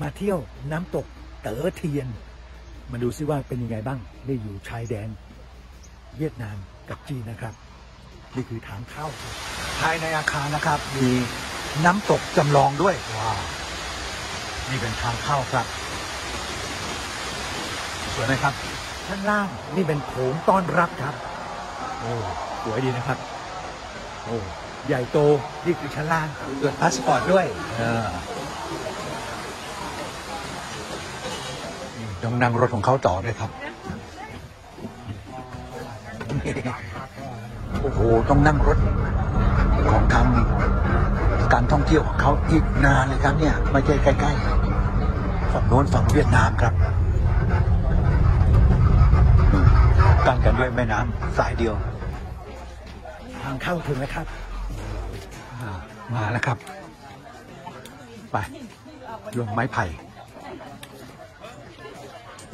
มาเที่ยวน้ำตกเต๋อเทียน มาดูซิว่าเป็นยังไงบ้างนี่อยู่ชายแดน เวียดนามกับจีนนะครับ นี่คือทางเข้า ภายในอาคารนะครับ มีน้ำตกจำลองด้วยว้าวนี่เป็นทางเข้าครับสวยไหมครับข้างล่างนี่เป็นโถงต้อนรับครับ โอ้สวยดีนะครับ โอ้ใหญ่โตนี่คือชั้นล่างตรวจพาสปอร์ตด้วย เออ นี่ต้องนั่งรถของเขาต่อด้วยครับ โอ้โห ต้องนั่งรถของทางการท่องเที่ยวของเขาอีกนานเลยครับเนี่ย ไม่ใช่ใกล้ๆฝั่งโน้นฝั่งเวียดนามครับกั้นกันด้วยแม่น้ำสายเดียว ทางเข้าถึงแล้วครับอ่ามาแล้วครับ ไปลงไม้ไผ่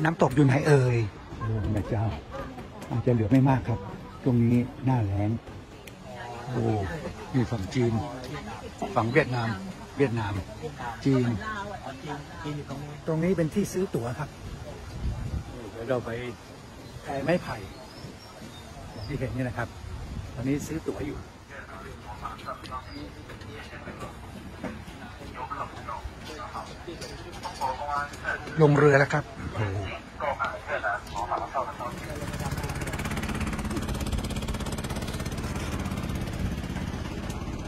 น้ำตกอยู่ไหนเอ่ยโอ้แม่เจ้าอาจจะเหลือไม่มากครับ ตรงนี้หน้าแล้งโอ้นี่ฝั่งจีน ฝั่งเวียดนาม เวียดนาม จีน ตรงนี้เป็นที่ซื้อตั๋วครับเดี๋ยวเราไปแพไม้ไผ่อย่างที่เห็นนี่นะครับ ตอนนี้ซื้อตั๋วอยู่ ลงเรือแล้วครับ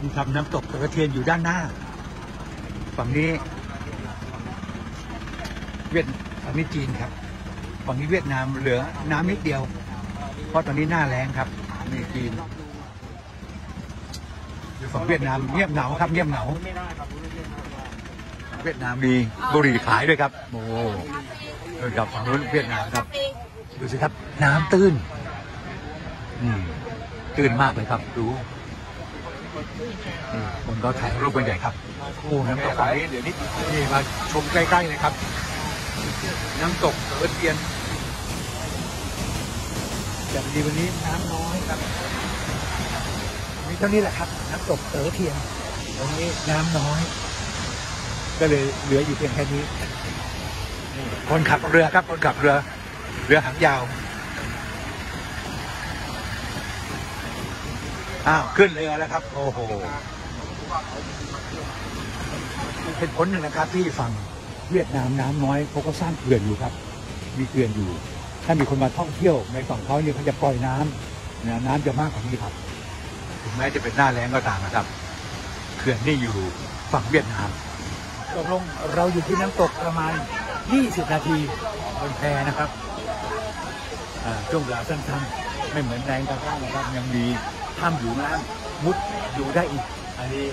นี่ครับน้ำตกตะกะเทียนอยู่ด้านหน้า ฝั่งนี้ เวียดฝั่งนี้จีนครับ ฝั่งนี้เวียดนามเหลือน้ำนิดเดียว เพราะตอนนี้หน้าแล้งครับนี่จีนฝั่งเวียดนามเงียบเหงาครับเงียบเหงา เวียดนามมีบุหรี่ขายด้วยครับโอ้เออกับฝั่งนู้นเวียดนามครับ ดูสิครับ น้ำตื้น อืมตื้นมากเลยครับ ดูนี่คนก็ถ่ายรูปกันใหญ่ครับโอ้น้ำตกเดี๋ยวนี้นี่มาชมใกล้ๆเลยครับ น้ำตกเออเทียนแต่ดีวันนี้น้ำน้อยครับมีเท่านี้แหละครับ น้ำตกเต๋อเทียนวันนี้น้ำน้อย ก็เลยเหลืออยู่เพียงแค่นี้ คนขับเรือครับ คนขับเรือ เรือหางยาว อ้าว ขึ้นเรือแล้วครับ โอ้โห เป็นผลหนึ่งนะครับที่ฝั่งเวียดนามน้ำน้อยเขาก็สร้างเขื่อนอยู่ครับ มีเขื่อนอยู่ ถ้ามีคนมาท่องเที่ยวในฝั่งเขาเนี่ยเขาจะปล่อยน้ำเนี่ยน้ำจะมากกว่านี้ครับ ถึงแม้จะเป็นหน้าแล้งก็ตามนะครับ เขื่อนนี่อยู่ฝั่งเวียดนาม ตกลงเราอยู่ที่น้ำตกประมาณ 20 นาทีบนแพนะครับอ่าช่วงเวลาสั้นๆ ไม่เหมือนแรงกระด้างนะครับ ยังมีถ้ำอยู่น้ำมุดอยู่ได้อีก อันนี้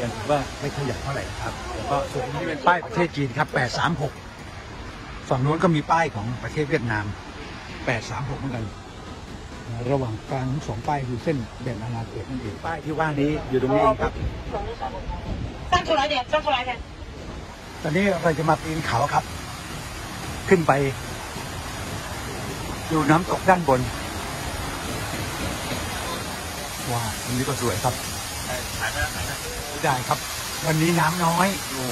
ยังถือว่าไม่ขยันเท่าไหร่นะครับแล้วก็ส่วนนี้เป็นป้ายประเทศจีนครับ 836 ฝั่งโน้นก็มีป้ายของประเทศเวียดนาม 836 เหมือนกัน ระหว่างกลางทั้งสองป้ายคือเส้นแบ่งอาณาเขตนั่นเองป้ายที่ว่านี้อยู่ตรงนี้เองครับ 站出来点，站出来点。 ตอนนี้เราจะมาปีนเขาครับ ขึ้นไป ดูน้ำตกด้านบน ว้าวตรงนี้ก็สวยครับได้ครับ วันนี้น้ำน้อยโอ้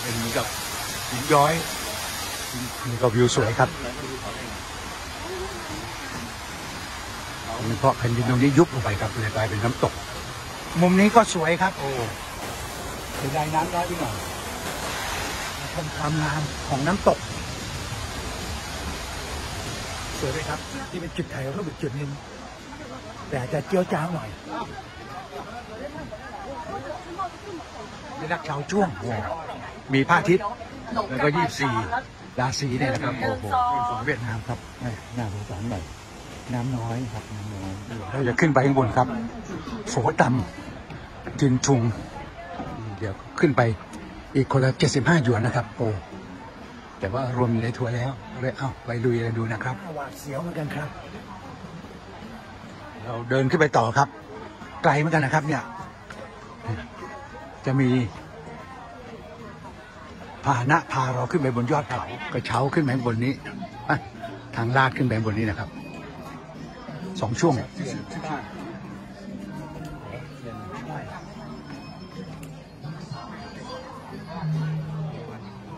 เป็นเหมือนกับหินย้อยนี่ก็วิวสวยครับเพราะแผ่นดินตรงนี้ยุบลงไปครับเลยกลายเป็นน้ำตก มุมนี้ก็สวยครับ โอ้ สียดายน้ำน้อยไปหน่อยชมความงามของน้ำตก สวยไหมครับที่เป็นจุดถ่ายรูปอีกจุดหนึ่งแต่อาจจะเจียวจ้าวหน่อยนี่นักชาวจ้วงโอ้มีพระอาทิตย์แล้วก็ยี่สี่ราศีเนี่ยนะครับโอ้โหเป็นของเวียดนามครับแม่น่าสงสารหน่อยน้ำน้อยครับน้ำน้อยเราจะขึ้นไปข้างบนครับโฝตำจินทุง เดี๋ยวขึ้นไปอีกคนละเจ็ดสิบห้าหยวนนะครับ โอ้ แต่ว่ารวมอยู่ในทัวร์แล้วเลยเอ้าไปลุยกันดูนะครับ หวาดเสียวเหมือนกันครับ เราเดินขึ้นไปต่อครับ ไกลเหมือนกันนะครับ เนี่ย จะมีพาหนะพาเราขึ้นไปบนยอดเขากระเช้าขึ้นไปข้างบนนี้อะทางลาดขึ้นไปข้างบนนี้นะครับ สองช่วง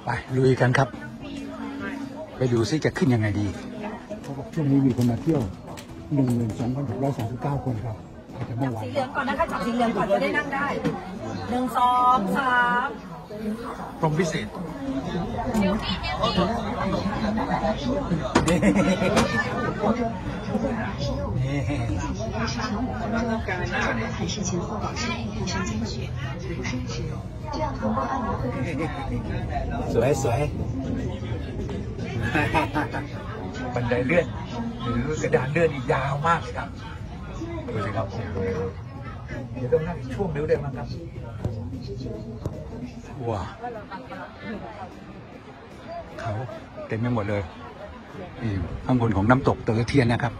ไปลุยกันครับ ไปดูซิจะขึ้นยังไงดีเขาบอกช่วงนี้มีคนมาเที่ยวหนึ่งหมื่นสองพันหกร้อยสามสิบเก้าคนครับอาจจะไม่ไหวสีเหลืองก่อนนะคะจับสีเหลืองก่อนจะได้นั่งได้หนึ่งสองสามพรหมพิเศษ นี่นี่ 还是前后保持附身进去，扶身使用，这样通过按摩会更有感。 สวยสวยบันไดเลื่อนหรือกระดานเลื่อนนี่ยาวมากเลยครับดูสิครับเดี๋ยวต้องนั่งอีกช่วงเดียวได้มั้งครับว้าเขาเต็มไปหมดเลยนี่ข้างบนของน้ำตกเตอเทียนนะครับ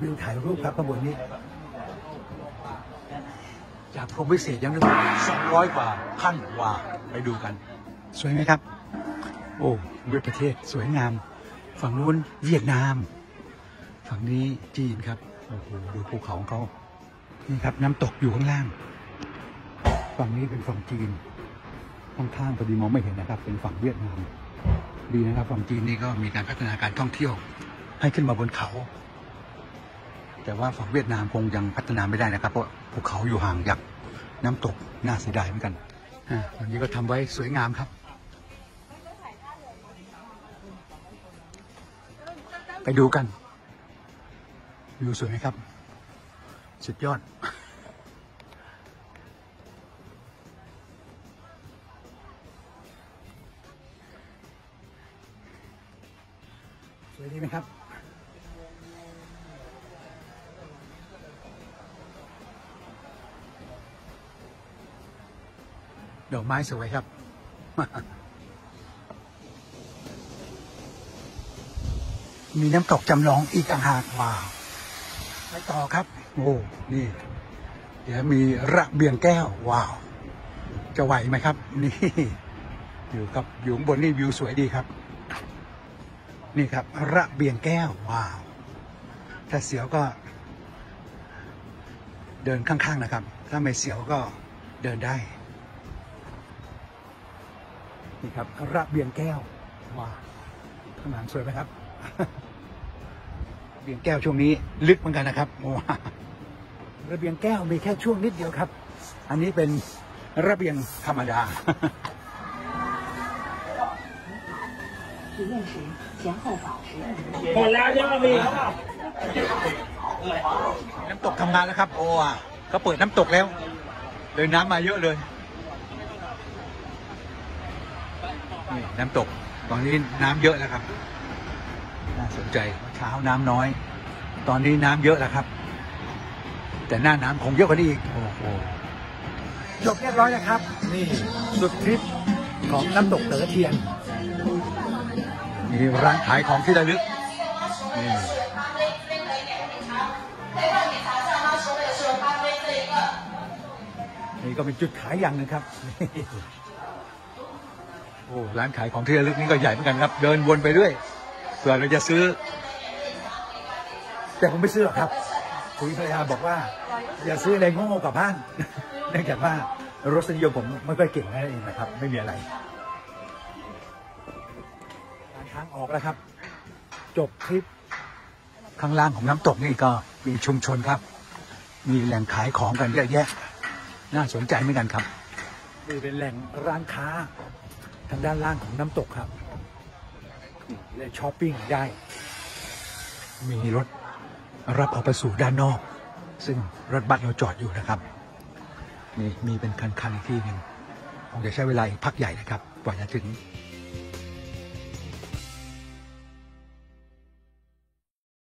วิวถ่ายรูปครับข้างบนนี้ จากพรหมวิเศษยังนึกสองร้อยกว่าขั้นว่าไปดูกัน สวยไหมครับ โอ้ด้วยประเทศสวยงาม ฝั่งนู้นเวียดนาม ฝั่งนี้จีนครับโอ้โหดูภูเขาของเขานี่ครับน้ำตกอยู่ข้างล่าง ฝั่งนี้เป็นฝั่งจีนข้างๆพอดีมองไม่เห็นนะครับ เป็นฝั่งเวียดนามดีนะครับ ฝั่งจีนนี่ก็มีการพัฒนาการท่องเที่ยว ให้ขึ้นมาบนเขา แต่ว่าฝั่งเวียดนามคงยังพัฒนาไม่ได้นะครับ เพราะภูเขาอยู่ห่างจากน้ำตกน่าเสียดายเหมือนกันอ่าวันนี้ก็ทำไว้สวยงามครับ ไปดูกันวิวสวยไหมครับ สุดยอดสวยดีไหมครับ ดอกไม้สวยครับ มีน้ำตกจำลองอีกต่างหากว้าวไปต่อครับ โอ้นี่ เดี๋ยวมีระเบียงแก้ว ว้าว จะไหวไหมครับ นี่ อยู่ครับอยู่บนนี่วิวสวยดีครับ นี่ครับ ระเบียงแก้ว ว้าว ถ้าเสียวก็ เดินข้างๆนะครับ ถ้าไม่เสียวก็เดินได้ี่ครับระเบียงแก้วว้าข้างหลังสวยไหมครับ เบียงแก้วช่วงนี้ลึกเหมือนกันนะครับว้าระเบียงแก้วมีแค่ช่วงนิดเดียวครับ อันนี้เป็นระเบียงธรรมดาหมดแล้วยังมีน้ำตกทำงานแล้วครับ โอ้เขาเปิดน้ำตกแล้ว เลยน้ำมาเยอะเลย นี่น้ำตก ตอนนี้น้ำเยอะแล้วครับ น่าสนใจเช้าน้ำน้อย ตอนนี้น้ำเยอะแล้วครับ แต่หน้าน้ำคงเยอะกว่านี้อีก โอ้โห จบเรียบร้อยแล้วครับ นี่สุดทริปของน้ำตกเต๋อเทียนมีร้านขายของที่ระลึกนี่นี่ก็เป็นจุดขายอย่างนึงครับ โอ้ร้านขายของที่ระลึกนี่ก็ใหญ่เหมือนกันครับ เดินวนไปเรื่อยเผื่อเราจะซื้อ แต่ผมไม่ซื้อหรอกครับคุยภรรยาบอกว่า อย่าซื้ออะไรโง่ๆกับบ้านเนื่องจากว่ารสนิยมผมไม่ค่อยเก่งนั่นเองนะครับ ไม่มีอะไรการทางออกแล้วครับ จบทริปข้างล่างของน้ำตกนี่ก็มีชุมชนครับ มีแหล่งขายของกันเยอะแยะ น่าสนใจเหมือนกันครับนี่เป็นแหล่งร้านค้า ทางด้านล่างของน้ำตกครับและช้อปปิ้งได้ มีรถรับออกไปสู่ด้านนอก ซึ่งรถบัสเราจอดอยู่นะครับนี่มีเป็นคันๆอีกที่หนึ่งคงจะใช้เวลาอีกพักใหญ่นะครับกว่าจะถึง